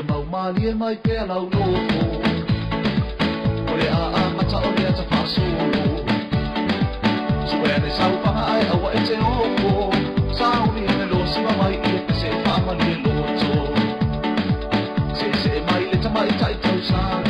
ia mau mali mai pe lau no Ole a a mata o lea ta pasu Suere sau paha ai awa e te oko Sauni ene lo sima mai i e pese pa mali e loto Se se mai le ta mai tai tau sani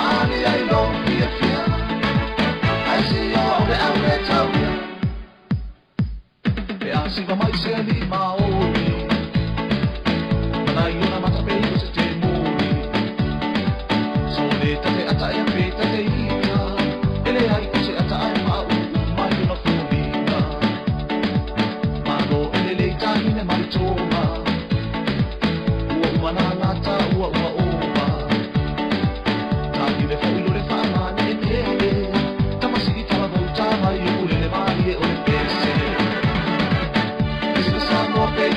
nascido mais animal.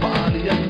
Varianten